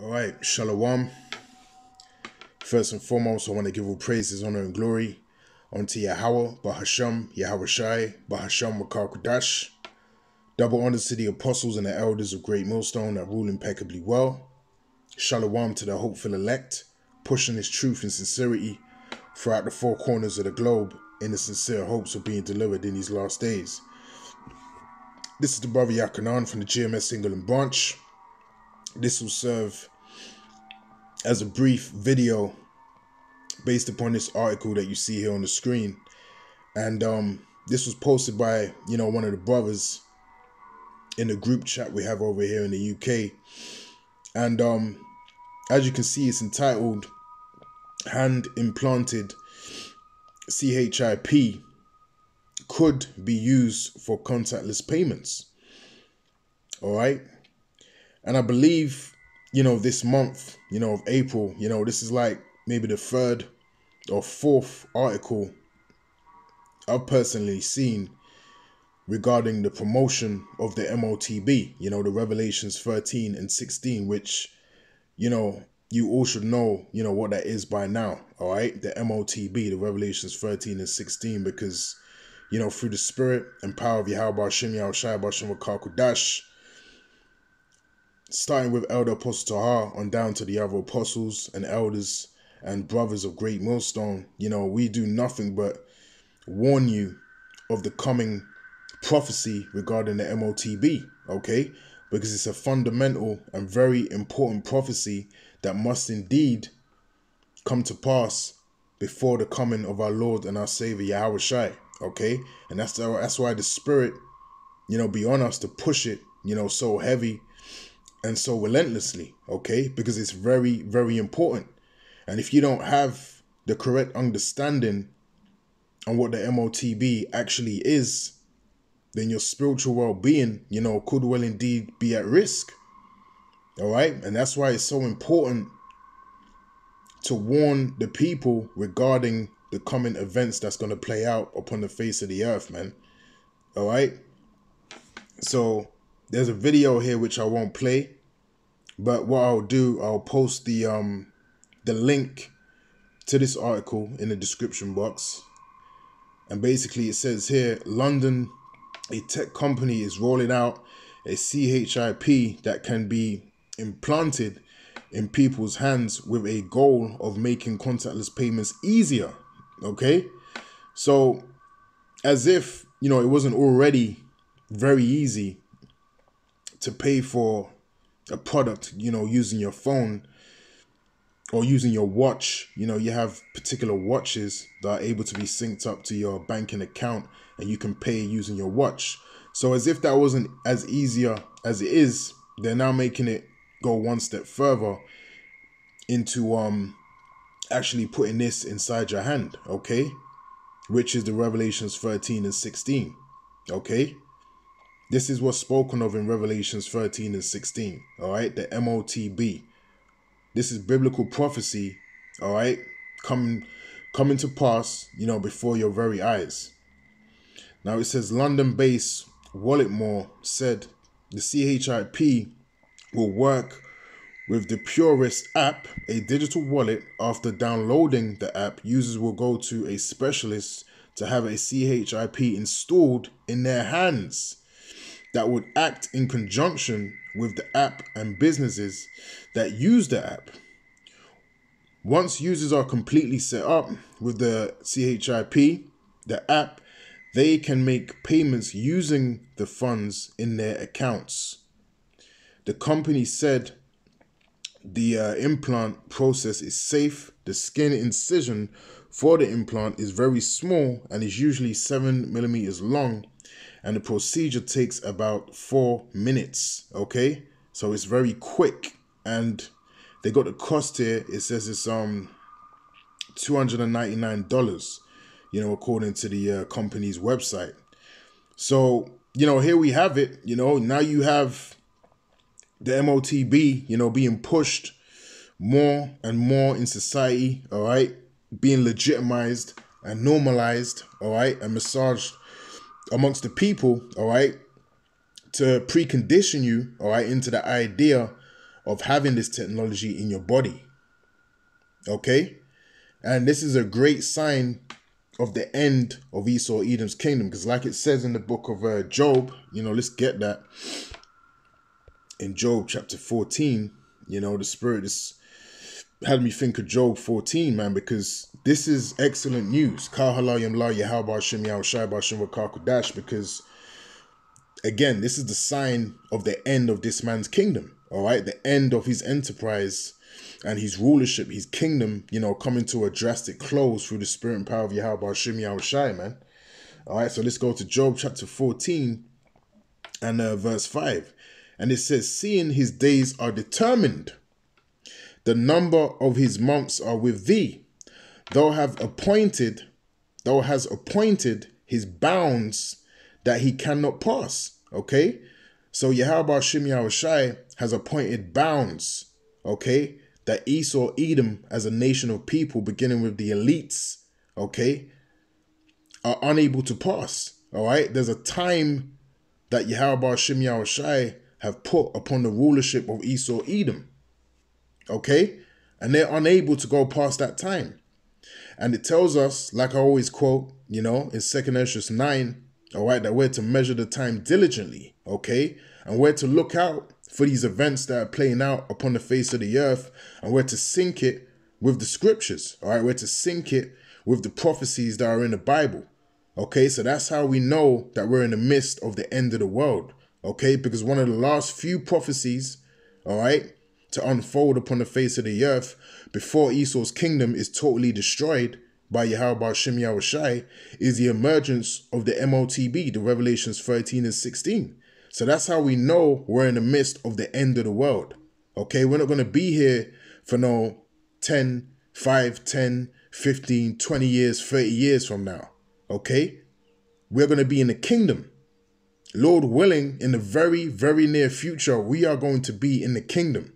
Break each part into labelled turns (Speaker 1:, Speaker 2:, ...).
Speaker 1: All right, Shalom. First and foremost, I want to give all praises, honor, and glory unto Yahweh, Bahasham, Yahawashi, Bahasham, Kudash. Double honors to the apostles and the elders of Great Millstone that rule impeccably well. Shalom to the hopeful elect, pushing his truth and sincerity throughout the four corners of the globe in the sincere hopes of being delivered in these last days. This is the brother Yakanan from the GMS England branch. This will serve as a brief video based upon this article that you see here on the screen. And um, this was posted by, you know, one of the brothers in the group chat we have over here in the UK. And um, as you can see, it's entitled Hand Implanted CHIP could be used for contactless payments. All right. And I believe, you know, this month, you know, of April, you know, this is like maybe the third or fourth article I've personally seen regarding the promotion of the MOTB, you know, the Revelations 13 and 16, which, you know, you all should know, you know, what that is by now, all right? The MOTB, the Revelations 13 and 16, because, you know, through the spirit and power of Yahweh Shem Yahawashi Bashem Kudash, starting with Elder Apostle Tahar on down to the other apostles and elders and brothers of Great Millstone, you know, we do nothing but warn you of the coming prophecy regarding the MOTB, okay? Because it's a fundamental and very important prophecy that must indeed come to pass before the coming of our Lord and our Savior Yahawashi, okay? And that's the, that's why the Spirit, you know, be on us to push it, you know, so heavy and so relentlessly, okay? Because it's very, very important. And if you don't have the correct understanding on what the MOTB actually is, then your spiritual well being, you know, could well indeed be at risk. All right. And that's why it's so important to warn the people regarding the coming events that's going to play out upon the face of the earth, man. All right. So there's a video here which I won't play, but what I'll do, I'll post the um the link to this article in the description box. And basically it says here, London, a tech company is rolling out a CHIP that can be implanted in people's hands with a goal of making contactless payments easier. Okay. So as if, you know, it wasn't already very easy to pay for a product, you know, using your phone or using your watch. You know, you have particular watches that are able to be synced up to your banking account and you can pay using your watch. So as if that wasn't as easier as it is, they're now making it go one step further into um actually putting this inside your hand, okay? Which is the Revelations 13 and 16. Okay? This is what's spoken of in Revelations 13 and 16. All right, the MOTB. This is biblical prophecy, all right, coming coming to pass, you know, before your very eyes. Now it says London-based Walletmor said the CHIP will work with the Purewrist app, a digital wallet. After downloading the app, users will go to a specialist to have a CHIP installed in their hands that would act in conjunction with the app and businesses that use the app. Once users are completely set up with the CHIP, the app, they can make payments using the funds in their accounts. The company said the uh, implant process is safe. The skin incision for the implant is very small and is usually 7 millimeters long and the procedure takes about four minutes. Okay, so it's very quick, and they got the cost here. It says it's um two hundred and ninety nine dollars. You know, according to the uh, company's website. So you know, here we have it. You know, now you have the MOTB. You know, being pushed more and more in society. All right, being legitimized and normalized. All right, and massaged amongst the people, all right, to precondition you, all right, into the idea of having this technology in your body. Okay? And this is a great sign of the end of Esau Edom's kingdom because, like it says in the book of uh, Job, you know, let's get that in Job chapter 14. You know, the Spirit is had me think of Job 14, man, because this is excellent news. Because again, this is the sign of the end of this man's kingdom. All right, the end of his enterprise and his rulership, his kingdom, you know, coming to a drastic close through the spirit and power of Yahweh Shim Yahawashi, man. All right, so let's go to Job chapter 14 and uh, verse 5. And it says, Seeing his days are determined, the number of his months are with thee. Thou have appointed, thou has appointed his bounds that he cannot pass. Okay? So Yahweh Shim Yahawashi has appointed bounds, okay, that Esau, Edom, as a nation of people, beginning with the elites, okay, are unable to pass. All right, there's a time that Yahweh Shim Yahawashi have put upon the rulership of Esau, Edom, okay, and they're unable to go past that time. And it tells us, like I always quote, you know, in Second Esdras 9, all right, that we're to measure the time diligently, okay, and we're to look out for these events that are playing out upon the face of the earth, and we're to sync it with the scriptures, all right, we're to sync it with the prophecies that are in the Bible, okay, so that's how we know that we're in the midst of the end of the world, okay, because one of the last few prophecies, all right, to unfold upon the face of the earth before Esau's kingdom is totally destroyed by Yahweh Shem Yahawashi is the emergence of the MOTB, the Revelations 13 and 16. So that's how we know we're in the midst of the end of the world. Okay, we're not going to be here for no 10, 5, 10, 15, 20 years, 30 years from now. Okay? We're going to be in the kingdom. Lord willing, in the very, very near future, we are going to be in the kingdom.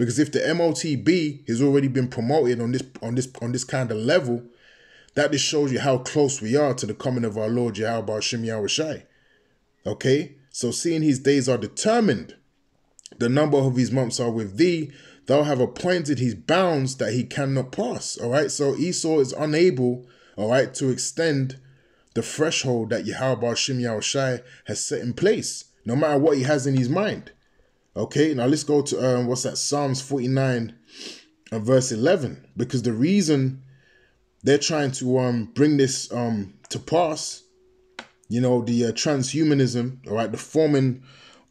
Speaker 1: Because if the MOTB has already been promoted on this on this on this kind of level, that just shows you how close we are to the coming of our Lord Yahweh Shem Yahawashi. Okay? So seeing his days are determined, the number of his months are with thee, thou have appointed his bounds that he cannot pass. All right. So Esau is unable, all right, to extend the threshold that Yahweh Shem Yahawashi has set in place, no matter what he has in his mind. Okay, now let's go to um, what's that? Psalms 49 and verse 11. Because the reason they're trying to um bring this um to pass you know the uh, transhumanism all right the forming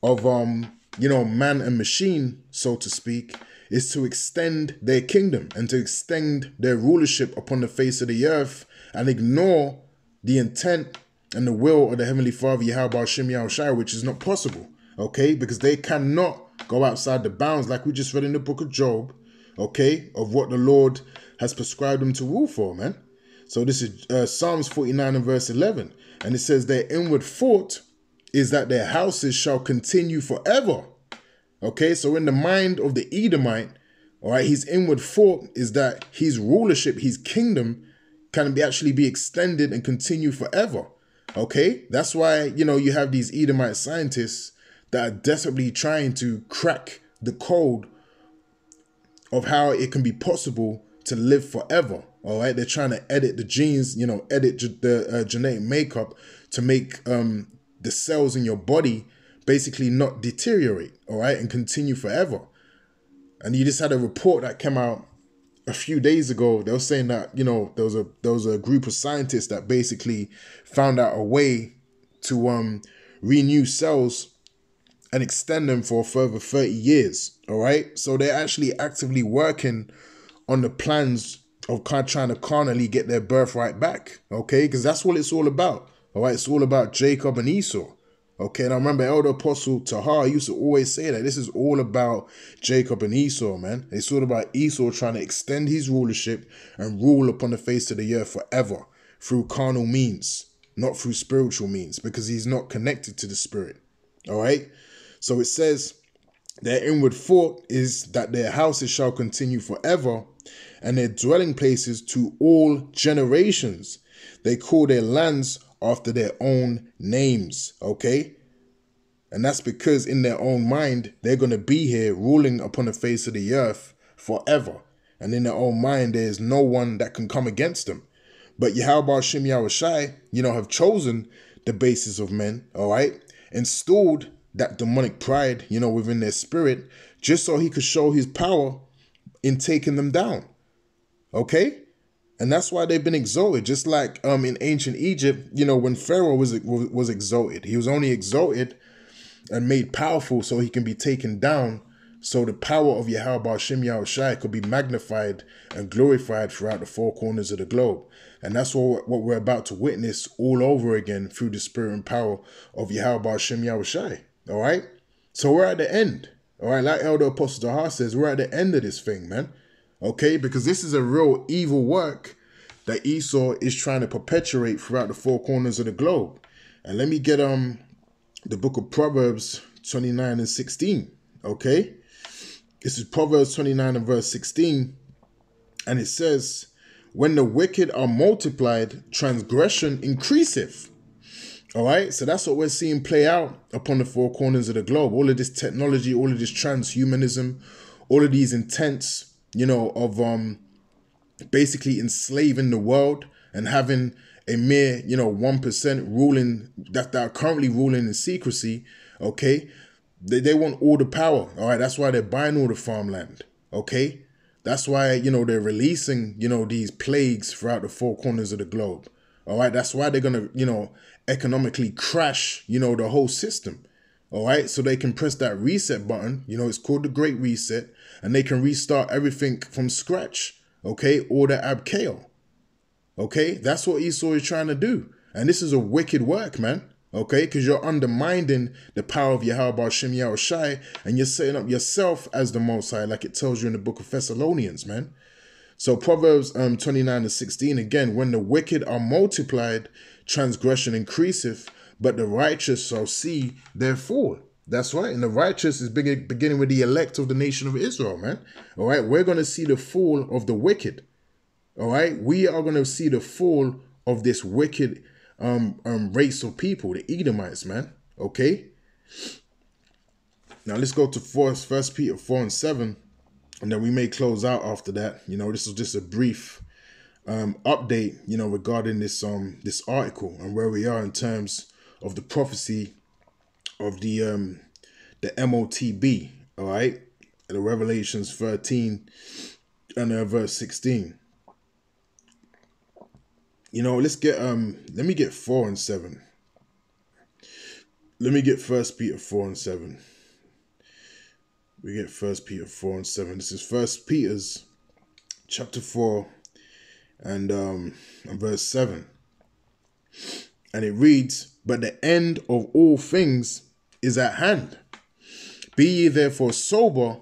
Speaker 1: of um you know man and machine so to speak is to extend their kingdom and to extend their rulership upon the face of the earth and ignore the intent and the will of the heavenly father Yahweh Shem Shai, which is not possible okay because they cannot go outside the bounds like we just read in the book of job okay of what the lord has prescribed them to rule for, man. So this is uh, Psalms 49 and verse 11. And it says, Their inward thought is that their houses shall continue forever. Okay, so in the mind of the Edomite, all right, his inward thought is that his rulership, his kingdom, can be actually be extended and continue forever. Okay, that's why you know you have these Edomite scientists that are desperately trying to crack the code of how it can be possible to live forever. All right, they're trying to edit the genes, you know, edit the uh, genetic makeup to make um, the cells in your body basically not deteriorate. All right, and continue forever. And you just had a report that came out a few days ago. They were saying that you know there was a there was a group of scientists that basically found out a way to um renew cells and extend them for a further 30 years. All right. So they're actually actively working on the plans of trying to carnally get their birthright back. Okay, because that's what it's all about. All right, it's all about Jacob and Esau. Okay, and I remember Elder Apostle Tahar used to always say that this is all about Jacob and Esau, man. It's all about Esau trying to extend his rulership and rule upon the face of the earth forever through carnal means, not through spiritual means, because he's not connected to the spirit. All right, so it says their inward thought is that their houses shall continue forever, and their dwelling places to all generations. They call their lands after their own names. Okay? And that's because in their own mind, they're going to be here ruling upon the face of the earth forever. And in their own mind, there is no one that can come against them. But Yahweh Shem Yahawashi, you know, have chosen the basis of men, all right? Installed that demonic pride, you know, within their spirit, just so he could show his power in taking them down. Okay? And that's why they've been exalted. Just like um in ancient Egypt, you know, when Pharaoh was was exalted, he was only exalted and made powerful so he can be taken down so the power of Yahweh Shem Shai could be magnified and glorified throughout the four corners of the globe. And that's what, what we're about to witness all over again through the spirit and power of Yahweh Shem Shai. All right? So we're at the end. All right, like Elder Apostle Tahar says, we're at the end of this thing, man. Okay, because this is a real evil work that Esau is trying to perpetuate throughout the four corners of the globe. And let me get um the book of Proverbs 29 and 16. Okay. This is Proverbs 29 and verse 16. And it says, When the wicked are multiplied, transgression increaseth. All right, so that's what we're seeing play out upon the four corners of the globe. All of this technology, all of this transhumanism, all of these intents, you know, of um basically enslaving the world and having a mere, you know, 1% ruling that, that are currently ruling in secrecy, okay? They, they want all the power. All right. That's why they're buying all the farmland. Okay. That's why, you know, they're releasing, you know, these plagues throughout the four corners of the globe. All right. That's why they're to, you know, economically crash, you know, the whole system. All right. So they can press that reset button. You know, it's called the Great Reset. And they can restart everything from scratch. Okay. Order Abkale. Okay. That's what Esau is trying to do. And this is a wicked work, man. Okay, because you're undermining the power of Yahweh Shem Shai, and you're setting up yourself as the Most High, like it tells you in the book of Thessalonians, man. So Proverbs um 29 to 16, again, when the wicked are multiplied, transgression increaseth, but the righteous shall see their fall. That's right. And the righteous is beginning with the elect of the nation of Israel, man. All right. We're going to see the fall of the wicked. All right. We are going to see the fall of this wicked um, um race of people, the Edomites, man. Okay. Now let's go to first First Peter four and seven, and then we may close out after that. You know, this is just a brief um update, you know, regarding this um this article and where we are in terms of the prophecy of the um the MOTB. All right, the Revelations thirteen and uh, verse sixteen. You know, let's get um let me get four and seven. Let me get first Peter four and seven. We get first Peter four and seven. This is first Peter's chapter four and um and verse seven. And it reads, But the end of all things is at hand. Be ye therefore sober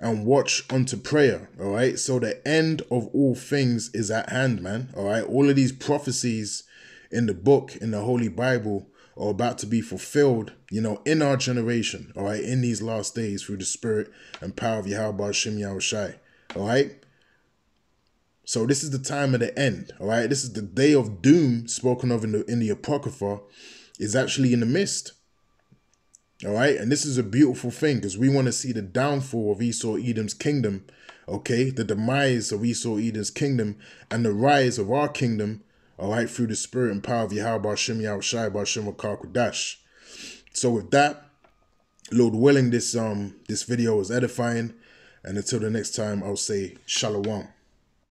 Speaker 1: and watch unto prayer. All right. So the end of all things is at hand, man. All right. All of these prophecies in the book, in the Holy Bible, are about to be fulfilled, you know, in our generation. All right. In these last days through the spirit and power of Yahweh Shem Yahawashi. All right. So this is the time of the end. All right. This is the day of doom spoken of in the in the Apocrypha is actually in the midst. All right. And this is a beautiful thing because we want to see the downfall of Esau Edom's kingdom. Okay. The demise of Esau Edom's kingdom and the rise of our kingdom. All right. Through the spirit and power of Yahweh Shem Yahawashi Bashem Kodash. So with that, Lord willing, this um this video was edifying. And until the next time, I'll say shalom.